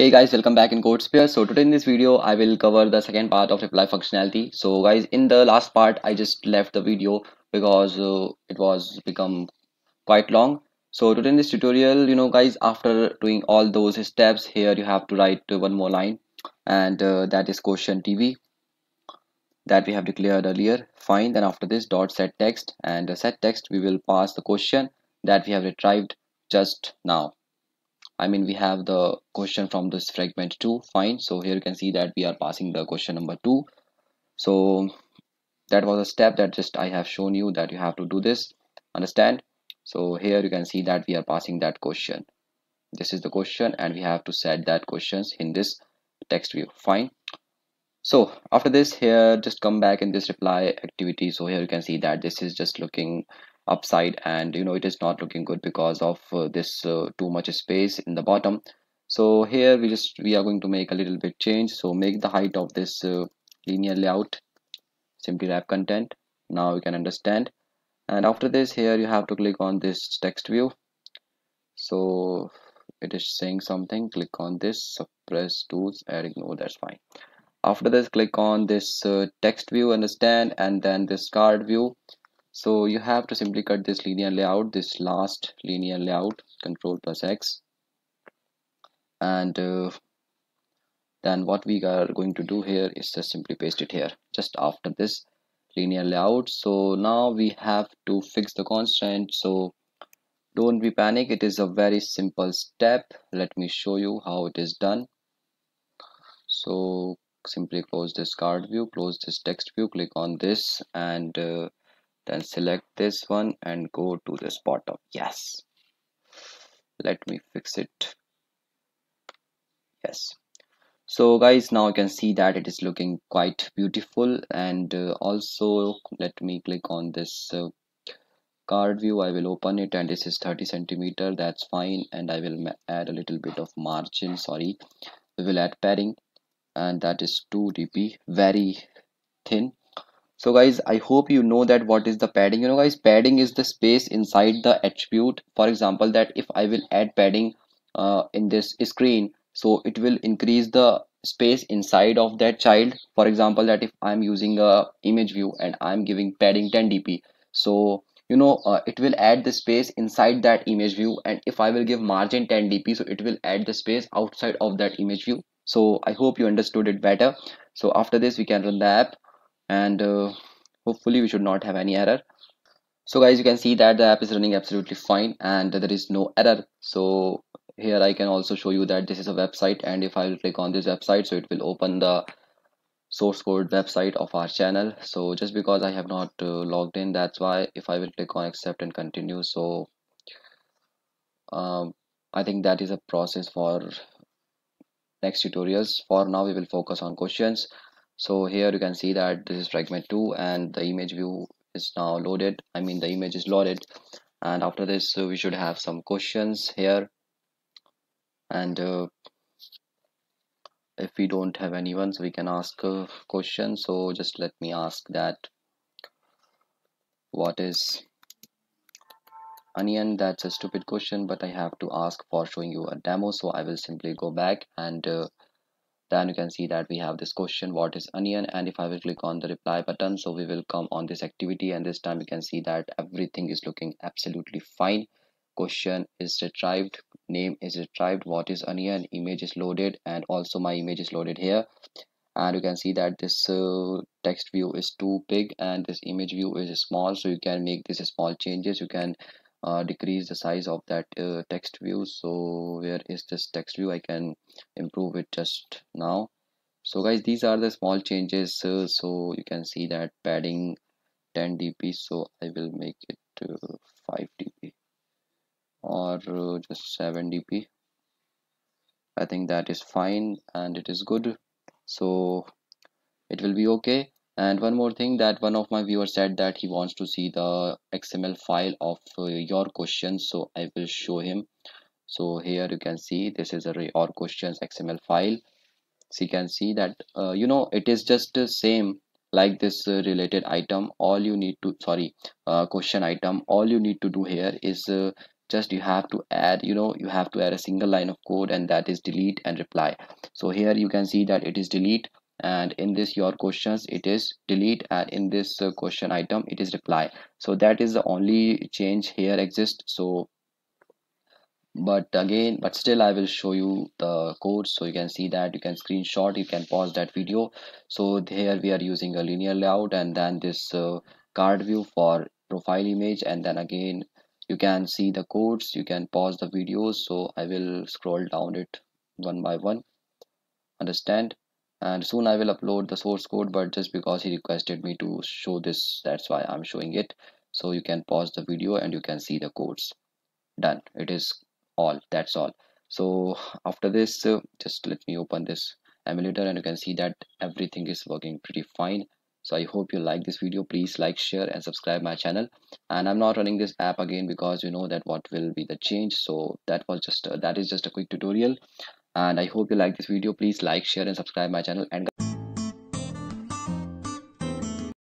Hey guys, welcome back in CodeSphere. So today in this video, I will cover the second part of reply functionality. So guys, in the last part, I just left the video because uh, it was become quite long. So today in this tutorial, you know guys, after doing all those steps here, you have to write one more line and uh, that is question TV that we have declared earlier. Fine. Then after this dot set text and set text, we will pass the question that we have retrieved just now I mean we have the question from this fragment 2 fine. So here you can see that we are passing the question number 2 so that was a step that just I have shown you that you have to do this. Understand? So here you can see that we are passing that question. This is the question and we have to set that questions in this text view. Fine. So after this here just come back in this reply activity. So here you can see that this is just looking upside and you know it is not looking good because of uh, this uh, too much space in the bottom. So here we just we are going to make a little bit change. So make the height of this uh, linear layout simply wrap content. Now you can understand. And after this here you have to click on this text view. So it is saying something. Click on this suppress tools and ignore that's fine. After this click on this uh, text view understand and then this card view so you have to simply cut this linear layout this last linear layout control plus x. And uh, then what we are going to do here is just simply paste it here just after this linear layout. So now we have to fix the constraint. So don't be panic it is a very simple step. Let me show you how it is done. So simply close this card view close this text view click on this and uh, then select this one and go to this bottom yes. Let me fix it. Yes. So guys now you can see that it is looking quite beautiful. And uh, also let me click on this uh, card view. I will open it and this is 30 centimeter. That's fine. And i will add a little bit of margin. Sorry. We will add padding. And that is 2 dp very thin so guys i hope you know that what is the padding. You know guys padding is the space inside the attribute. For example that if i will add padding uh, in this screen so it will increase the space inside of that child. For example that if i'm using a image view and i'm giving padding 10 dp so you know uh, it will add the space inside that image view. And if i will give margin 10 dp so it will add the space outside of that image view. So i hope you understood it better. So after this we can run the app and uh, hopefully we should not have any error. So guys you can see that the app is running absolutely fine and there is no error. So here I can also show you that this is a website and if I will click on this website so it will open the source code website of our channel. So just because I have not uh, logged in that's why if I will click on accept and continue. So um, I think that is a process for next tutorials. For now we will focus on questions so here you can see that this is fragment 2 and the image view is now loaded. I mean the image is loaded. And after this so we should have some questions here. And uh, if we don't have anyone so we can ask a question so just let me ask that. What is onion? That's a stupid question but i have to ask for showing you a demo. So i will simply go back and uh, then you can see that we have this question what is onion? And if i will click on the reply button so we will come on this activity. And this time you can see that everything is looking absolutely fine. Question is retrieved. Name is retrieved. What is onion? Image is loaded. And also my image is loaded here. And you can see that this uh, text view is too big and this image view is small. So you can make this small changes. You can uh, decrease the size of that uh, text view. So where is this text view? I can improve it just now. So guys these are the small changes uh, so you can see that padding 10 dp so I will make it uh, 5 dp or uh, just 7 dp I think that is fine and it is good. So it will be okay and one more thing that one of my viewers said that he wants to see the xml file of uh, your questions so i will show him. So here you can see this is a your questions xml file. So you can see that uh, you know it is just the same like this uh, related item. All you need to sorry uh, question item all you need to do here is uh, just you have to add you know you have to add a single line of code and that is delete and reply. So here you can see that it is delete and in this your questions it is delete. And in this uh, question item it is reply. So that is the only change here exists. So but again but still i will show you the code so you can see that you can screenshot you can pause that video. So here we are using a linear layout and then this uh, card view for profile image. And then again you can see the codes you can pause the videos so i will scroll down it one by one. Understand and soon i will upload the source code but just because he requested me to show this that's why i'm showing it. So you can pause the video and you can see the codes. Done. It is all. That's all. So after this uh, just let me open this emulator and you can see that everything is working pretty fine. So i hope you like this video. Please like share and subscribe my channel. And i'm not running this app again because you know that what will be the change. So that was just uh, that is just a quick tutorial and i hope you like this video. Please like share and subscribe my channel and